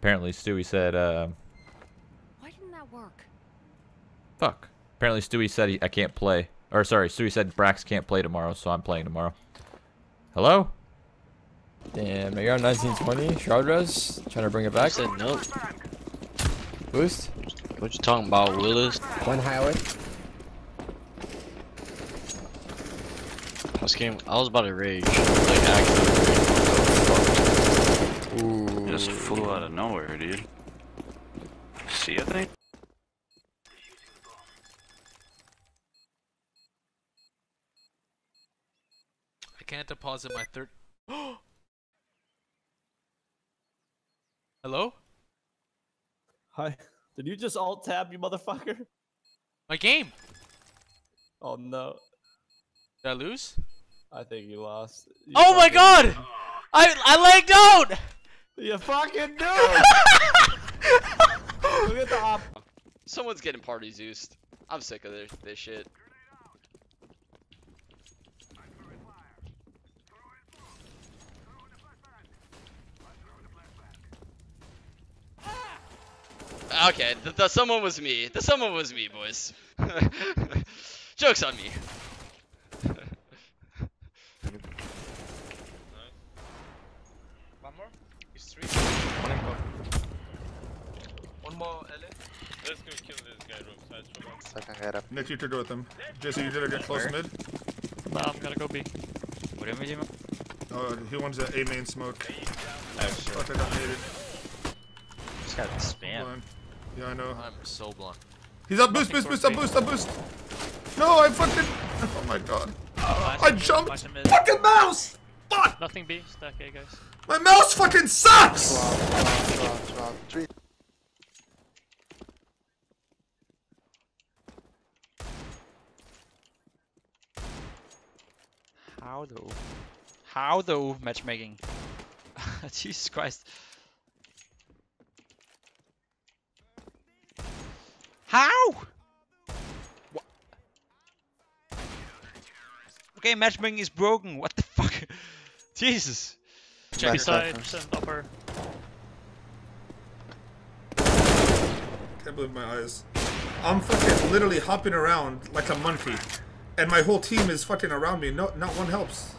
Apparently Stewie said, uh, Why didn't that work? fuck. Apparently Stewie said he, I can't play. Or sorry, Stewie said Brax can't play tomorrow, so I'm playing tomorrow. Hello? Damn, I got 1920. Shroud res. Trying to bring it I back. said no. Boost. What you talking about, Willis? One highway. I was game. I was about to rage. Like actually. Ooh. Just flew out of nowhere, dude. See, I think. I can't deposit my third. Hello? Hi. Did you just alt tab, you motherfucker? My game. Oh no. Did I lose? I think you lost. You Oh my fucking- god! I I lagged out. You fucking do! Look at the op. Someone's getting party Zeused. I'm sick of this, this shit. Okay, the, the someone was me. The someone was me, boys. Joke's on me. One more? It's three. One in One more, L. Let's go kill this guy, Rob. Side from us. Second get up. Nick, you to do with them. Jesse, you did get close Where? mid. Nah, I'm gonna go B. What do you mean? Oh, he wants a A main smoke. Oh, shit. Fuck, I got naded. Just got spam. Blind. Yeah, I know. I'm so blind. He's up, boost, boost, boost, up, boost, up, boost. No, I fucking. Oh my god. I jumped. Fucking mouse! Fuck! Nothing B. Stack A, guys. My mouse fucking sucks! Three. How though? How though? Matchmaking. Jesus Christ. How? Wha- Okay, matchmaking is broken. What the fuck? Jesus. Check Back side, send upper. Can't believe my eyes. I'm fucking literally hopping around like a monkey. And my whole team is fucking around me. No, not one helps.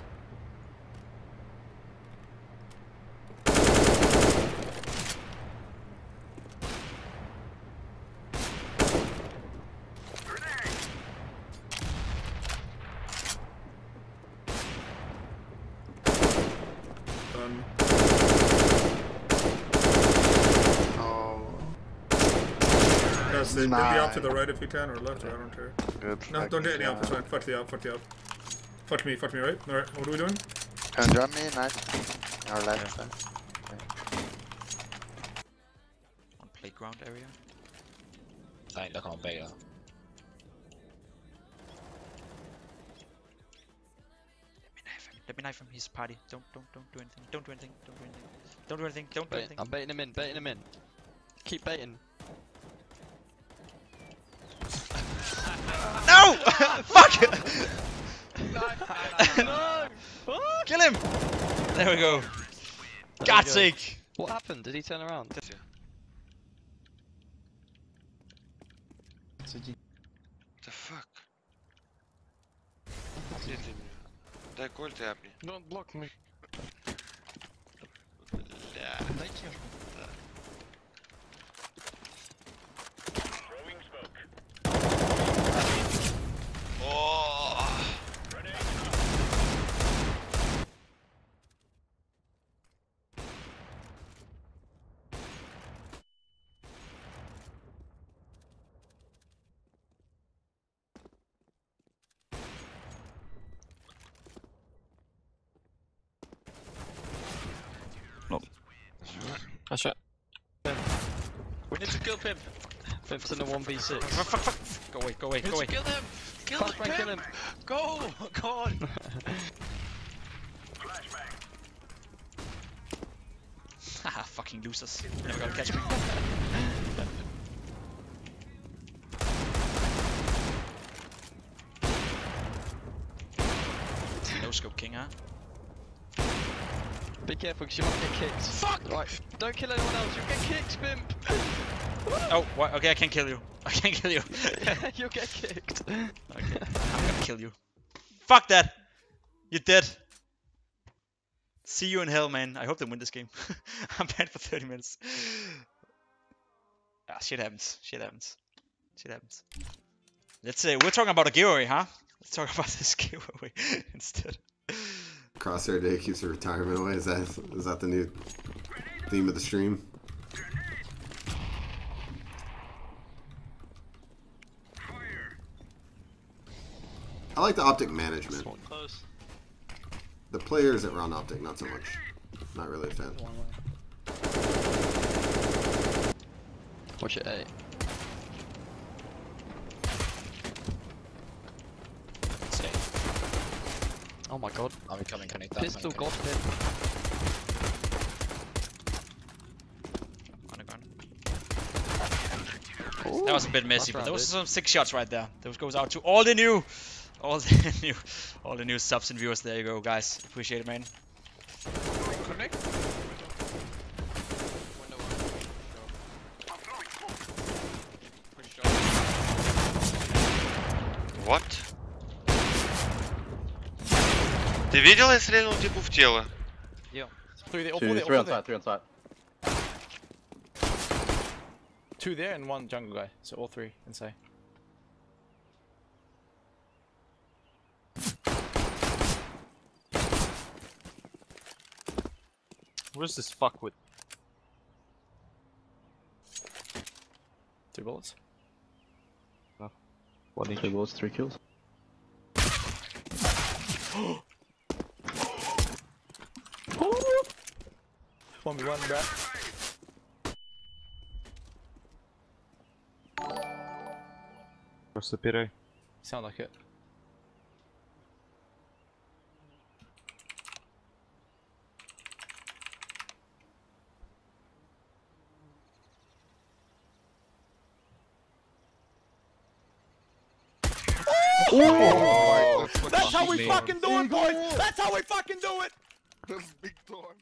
Done. Oh, Yes, they, maybe out to the right if you can, or left, or I don't care. good. No, don't get any fucking out, it's fine. Fuck the out, fuck the out. Fuck me, fuck me, right? Alright, what are we doing? Can you jump me? Nice. Our left side. On playground area. Nej, der kommer bag dig. Let me knife him. He's party. Don't, don't, don't do anything. Don't do anything. Don't do anything. Don't do anything. Don't do Bait, anything. I'm baiting him in, baiting him in. Keep baiting. Fuck! no, no, no, Kill him! There we go. God's sake! What happened? Did he turn around? The fuck? Don't block me. I shot. We need to kill Pimp. Pimp's in a 1v6. Fuck, fuck, fuck. Go away, go away, go away. Kill him! Kill him! Kill him! Go! Go on! Haha, fucking losers. Never gonna catch me. No scope king, huh? Be careful, because you might get kicked. Fuck! Right, don't kill anyone else, you'll get kicked, bimp! Oh, what? Okay, I can't kill you. I can't kill you. you'll get kicked. Okay, I'm gonna kill you. Fuck that! You're dead. See you in hell, man. I hope they win this game. I'm banned for 30 minutes. Ah, shit happens. Shit happens. Shit happens. Let's say we're talking about a giveaway, huh? Let's talk about this giveaway instead. Crosshair Day keeps your retirement away. Is that is that the new theme of the stream? I like the OpTic management. The players that run OpTic, not so much. Not really a fan. Watch it, A. Oh my god. I'm coming, can Pistol got him. That was a bit messy, Last but round, those dude. are some six shots right there. Those goes out to all the new, all the new, all the new subs and viewers. There you go, guys. Appreciate it, man. Connect. What? Ты видел, я стрельнул типу в тело? Three there, all Two, four there, three all on four side, three on side. there. Two there and one jungle guy. So all three inside. Where's this fuck with? Two bullets. One two balls, three kills. 1v1, bruh. What's the Piro? Sound like it. Oh, that's, that's how we fucking do it, boys! That's how we fucking do it! That's big time.